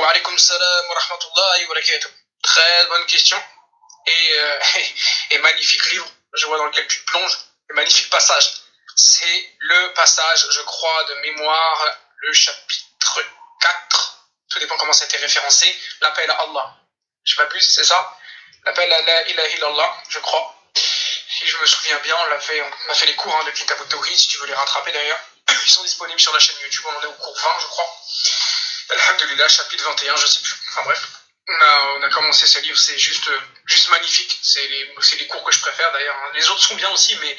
Wa alaykum salam wa rahmatullahi wa barakatuh. Très bonne question. Et, euh, et magnifique livre, je vois dans lequel tu te plonges. Et magnifique passage. C'est le passage, je crois, de mémoire, le chapitre 4. Tout dépend comment ça a été référencé. L'appel à Allah. Je m'abuse, c'est ça? L'appel à la ilaha je crois. Si je me souviens bien, on, l'a fait, on a fait les cours hein, de Kitab Tawhid, si tu veux les rattraper d'ailleurs. Ils sont disponibles sur la chaîne YouTube, on en est au cours 20, je crois. Alhamdulillah, chapitre 21, je sais plus. Enfin bref, on a, on a commencé ce livre, c'est juste, juste magnifique. C'est les, les, cours que je préfère d'ailleurs. Hein. Les autres sont bien aussi, mais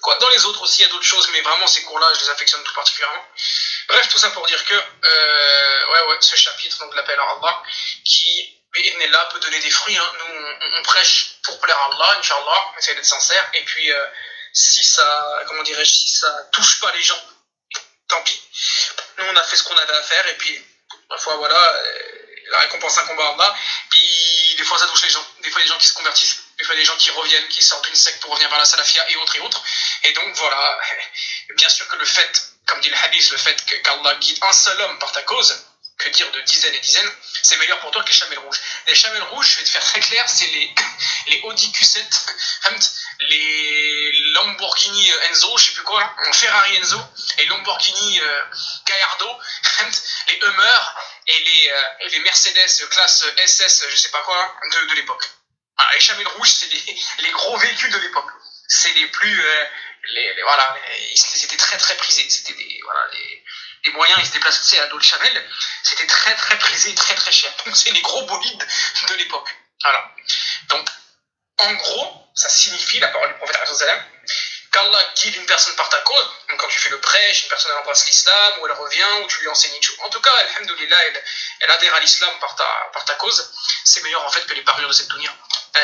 quoi, dans les autres aussi, il y a d'autres choses, mais vraiment ces cours-là, je les affectionne tout particulièrement. Bref, tout ça pour dire que, euh, ouais, ouais, ce chapitre, donc l'appel à Allah, qui là peut donner des fruits. Hein. Nous, on, on, prêche pour plaire à Allah, Inch'Allah, on essaie d'être sincère. Et puis, euh, si ça, comment dirais-je, si ça touche pas les gens, tant pis. Nous, on a fait ce qu'on avait à faire. Et puis, parfois, voilà, euh, la récompense incombe à Allah. Puis, des fois, ça touche les gens. Des fois, des gens qui se convertissent. Des fois, des gens qui reviennent, qui sortent d'une secte pour revenir vers la salafia et autres et autres. Et donc, voilà. Bien sûr que le fait, comme dit le hadith, le fait qu'Allah guide un seul homme par ta cause, que dire de dizaines et dizaines, c'est meilleur pour toi que les chamelles rouges. Les chamelles rouges, je vais te faire très clair, c'est les, les Audi Q7, les Lamborghini Enzo, je sais plus quoi, Ferrari Enzo, les Lamborghini euh, Gallardo, les Hummer et les, euh, et Mercedes classe SS, je sais pas quoi, de, de l'époque. Les chamelles rouges, c'est les, gros véhicules de l'époque. C'est les plus. Euh, les, les, voilà, ils étaient très très prisés. C'était des. Voilà, les moyens, ils se déplaçaient à Dolce Chanel, c'était très très prisé, très très cher. Donc c'est les gros bolides de l'époque. Voilà. Donc, en gros, ça signifie, la parole du prophète qu'Allah guide une personne par ta cause. Donc quand tu fais le prêche, une personne embrasse l'islam, ou elle revient, ou tu lui enseignes une chose. En tout cas, alhamdoulilah, elle, elle adhère à l'islam par ta, par ta cause. C'est meilleur en fait que les parures de cette dunya.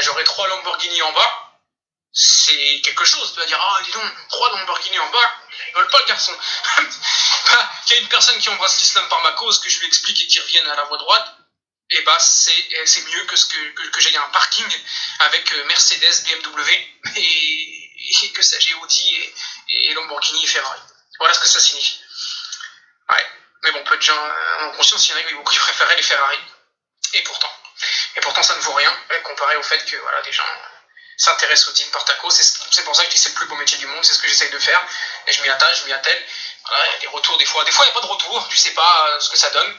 J'aurais trois Lamborghini en bas, c'est quelque chose. Tu vas dire, ah, dis donc, trois Lamborghini en bas, il rigole pas le garçon. bah, qu'il y a une personne qui embrasse l'islam par ma cause, que je lui explique et qui revienne à la voie droite, et bah c'est mieux que, ce que, que, j'aille un parking avec euh, Mercedes, BMW et, que ça, j'ai Audi et, Lamborghini et Ferrari. Voilà ce que ça signifie. Ouais. Mais bon, peu de gens euh, en conscience, il y en a qui beaucoup préféraient les Ferrari. Et pourtant. Et pourtant, ça ne vaut rien comparé au fait que voilà, des gens s'intéresse au dîme par ta cause. C'est pour ça que je dis c'est le plus beau métier du monde, c'est ce que j'essaye de faire. Et je m'y attache, je m'y attelle. Voilà, il y a des retours des fois. Des fois, il n'y a pas de retour, tu sais pas euh, ce que ça donne.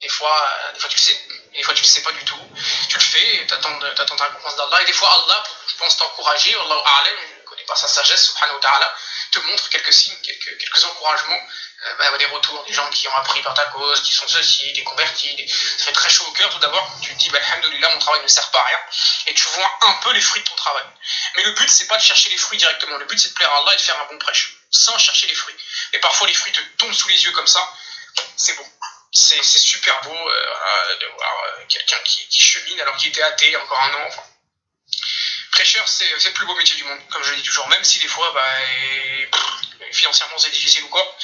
Des fois, euh, des fois tu le sais, des fois tu le sais pas du tout. Tu le fais, tu attends, ta récompense d'Allah. Et des fois, Allah, je pense t'encourager, Allah je ne connais pas sa sagesse, subhanahu wa ta'ala, te montre quelques signes, quelques, encouragements euh, bah, des retours, des gens qui ont appris par ta cause, qui sont ceci, des convertis. Ça fait très chaud au cœur tout d'abord. Tu te dis, bah, alhamdoulilah, mon travail ne sert pas à rien. Et tu vois un peu les fruits de ton travail. Mais le but, c'est pas de chercher les fruits directement. Le but, c'est de plaire à Allah et de faire un bon prêche, sans chercher les fruits. Et parfois, les fruits te tombent sous les yeux comme ça. C'est bon. C'est super beau euh, de voir euh, quelqu'un qui, chemine alors qu'il était athée encore un an. Enfin, prêcheur, c'est le plus beau métier du monde, comme je le dis toujours, même si des fois, bah, financièrement, c'est difficile ou quoi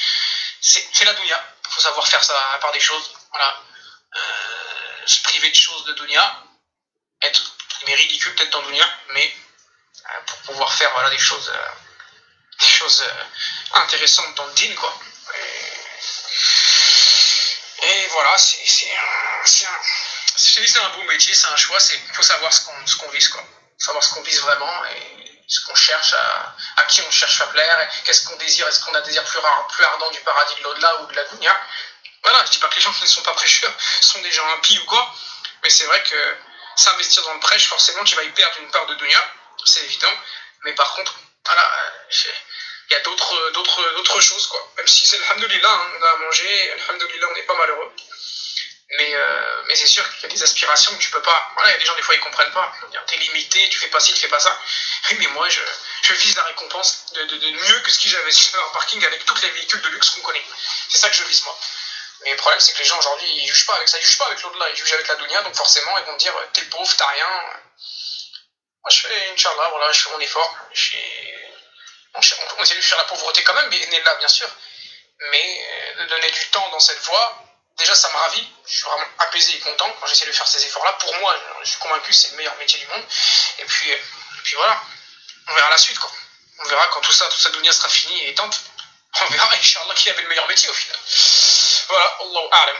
c'est la dounia. Il faut savoir faire ça à part des choses. Voilà. Euh, se priver de choses de dounia. Être ridicule peut-être dans dounia, mais pour pouvoir faire voilà, des choses, des choses intéressantes dans le din, quoi. Et voilà, c'est un, un, beau métier, c'est un choix, il faut savoir ce qu'on qu vise, quoi. Savoir ce qu'on vise vraiment et ce qu'on cherche à, à, qui on cherche à plaire, qu'est-ce qu'on désire, est-ce qu'on a un désir plus, plus ardent du paradis de l'au-delà ou de la dunya. Voilà, je dis pas que les gens qui ne sont pas prêcheurs sont des gens impies ou quoi, mais c'est vrai que s'investir dans le prêche, forcément, tu vas y perdre une part de dunya, c'est évident, mais par contre, voilà, il y a d'autres, d'autres, d'autres choses, quoi. Même si c'est alhamdoulilah, hein, on a à manger, alhamdoulilah, on n'est pas malheureux. Mais, euh, mais c'est sûr qu'il y a des aspirations que tu peux pas. Voilà, il y a des gens, des fois, ils comprennent pas. T'es limité, tu fais pas ci, tu fais pas ça. Mais moi, je, je vise la récompense de, de, mieux que ce que j'avais sur un parking avec tous les véhicules de luxe qu'on connaît. C'est ça que je vise, moi. Mais le problème, c'est que les gens aujourd'hui, ils jugent pas avec ça. Ils jugent pas avec l'au-delà, ils jugent avec la dunya. Donc forcément, ils vont dire T'es pauvre, t'as rien. Moi, je fais, Inch'Allah, voilà, je fais mon effort. On, on essaie de faire la pauvreté quand même, mais là, bien sûr. Mais euh, de donner du temps dans cette voie, déjà ça me ravit, je suis vraiment apaisé et content quand j'essaie de faire ces efforts-là. Pour moi, je suis convaincu que c'est le meilleur métier du monde. Et puis, et puis voilà, on verra la suite quoi. On verra quand tout ça, toute cette dunya sera fini et éteinte. On verra, Inch'Allah, qui avait le meilleur métier au final. Voilà, Allahu A'lam.